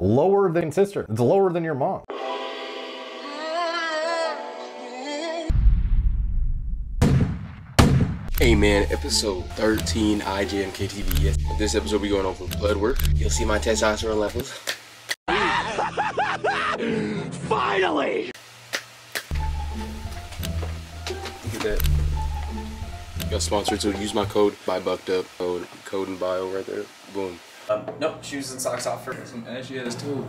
lower than sister. It's lower than your mom. Hey man, episode 13 IJMKTV. Yes, this episode we going over blood work. You'll see my testosterone levels. Finally! Look at that. Got sponsored, so use my code by Bucked Up. Code, code in bio right there. Boom. Um, nope, shoes and socks off for Some ashy at his toes.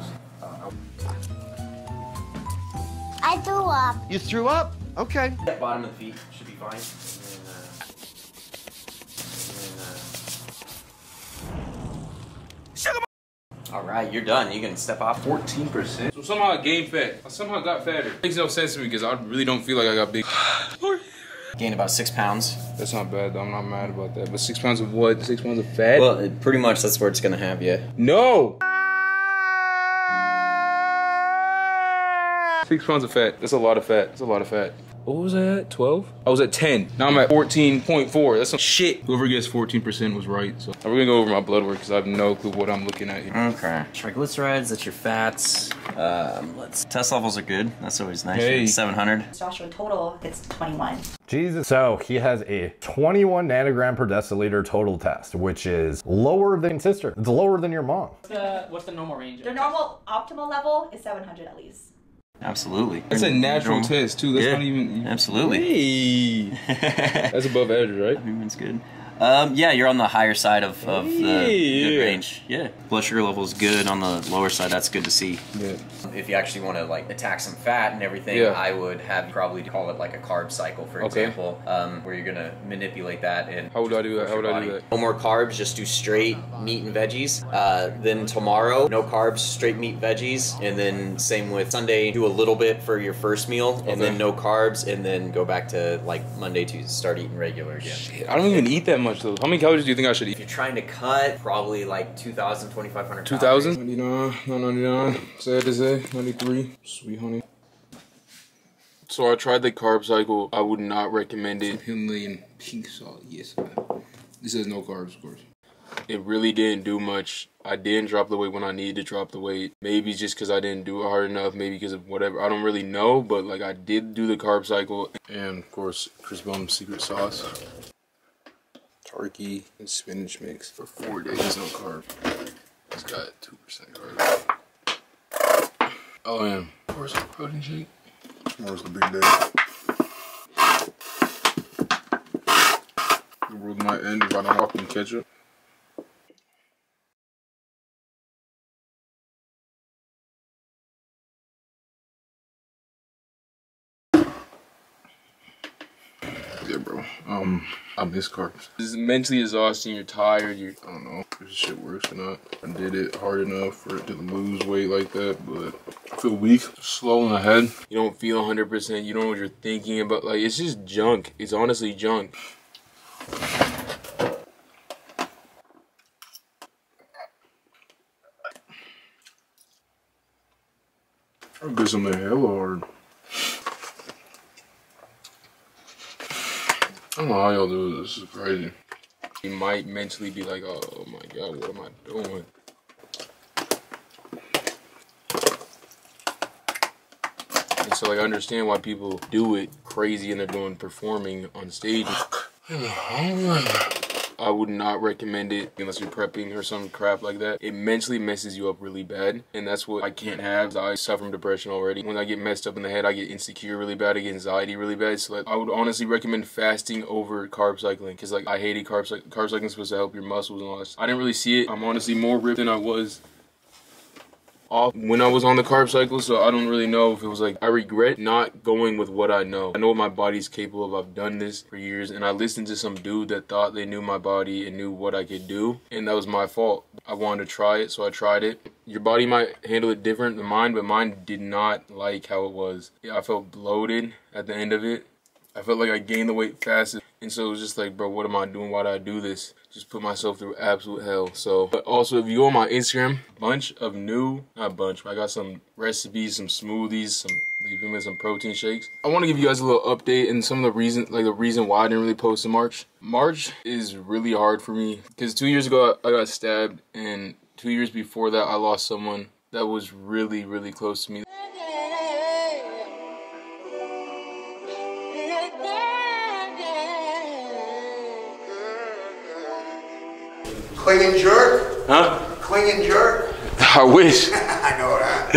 I threw up. You threw up? Okay. bottom of the feet should be fine. And then, uh, All right, you're done. You can step off. 14%. So somehow I gained fat. I somehow got fatter. Makes no sense to me because I really don't feel like I got big. Gained about six pounds. That's not bad though. I'm not mad about that. But six pounds of what? Six pounds of fat? Well, it- pretty much that's where it's gonna have you. no! Six pounds of fat. That's a lot of fat. That's a lot of fat. What was I at? 12? I was at 10. Now I'm at 14.4. That's some shit. Whoever gets 14% was right. So we're gonna go over my blood work because I have no clue what I'm looking at here. Okay. Triglycerides, that's your fats. Um, let's. Test levels are good. That's always nice. Hey. 700. testosterone total, it's 21. Jesus. So he has a 21 nanogram per deciliter total test, which is lower than sister. It's lower than your mom. What's the, what's the normal range? The normal optimal level is 700 at least. Absolutely. That's a natural Normal. test too. That's Yeah, not even. Absolutely. Hey. That's above average, right? Movement's good. Um, yeah, you're on the higher side of, of the Hey, good range. Yeah. Blood sugar level is good on the lower side. That's good to see. Yeah. If you actually want to like attack some fat and everything, Yeah. I would have probably call it like a carb cycle, for Okay. example, um, where you're gonna manipulate that and. How would I do that? How would I do that? No more carbs, just do straight meat and veggies. Uh, then tomorrow, no carbs, straight meat, veggies, and then same with Sunday, do a little bit for your first meal, and Okay. then no carbs, and then go back to like Monday, Tuesday, start eating regular again. I don't even eat that much though. How many calories do you think I should If eat? you're trying to cut, probably like 2,000, 2,500 Two thousand? Ninety nine, nine ninety nine. Sad to say, ninety three. Sweet honey. So I tried the carb cycle. I would not recommend it. Himalayan pink salt, yes. This has no carbs, of course. It really didn't do much. I didn't drop the weight when I needed to drop the weight. Maybe just because I didn't do it hard enough. Maybe because of whatever. I don't really know. But like I did do the carb cycle. And of course, Chris Bum's secret sauce. Turkey and spinach mix for four days, no carb. It's got 2% carb. Oh, and of course, a protein shake. Tomorrow's the big day. The world might end if I don't walk in ketchup. Um, I miss carbs. It's mentally exhausting. You're tired. You, I don't know if this shit works or not. I did it hard enough for it to lose weight like that, but I feel weak, slow in the head. You don't feel 100%. You don't know what you're thinking about. Like, it's just junk. It's honestly junk. I get something hella hard. I don't know how y'all do this. This is crazy. You might mentally be like, oh, oh my god, what am I doing? And so, like, I understand why people do it crazy and they're doing performing on stage. I would not recommend it unless you're prepping or some crap like that. It mentally messes you up really bad, and that's what I can't have. I suffer from depression already. When I get messed up in the head, I get insecure really bad. I get anxiety really bad. So like, I would honestly recommend fasting over carb cycling because like I hated carb cycling. Carb cycling is supposed to help your muscles and all that. I didn't really see it. I'm honestly more ripped than I was off when I was on the carb cycle, so I don't really know if it was like I regret not going with what I know. I know what my body's capable of. I've done this for years, and I listened to some dude that thought they knew my body and knew what I could do, and that was my fault. I wanted to try it, so I tried it. Your body might handle it different than mine, but mine did not like how it was. Yeah, I felt bloated at the end of it. I felt like I gained the weight fast. And so it was just like, bro, what am I doing? Why do I do this? Just put myself through absolute hell. So, but also if you go on my Instagram, bunch of new, not bunch, I got some recipes, some smoothies, some, you me, some protein shakes. I want to give you guys a little update and some of the reason, like the reason why I didn't really post in March. March is really hard for me because two years ago I got stabbed and two years before that I lost someone That was really, really close to me. Cling and jerk? Huh? Cling and jerk? I wish. I know that.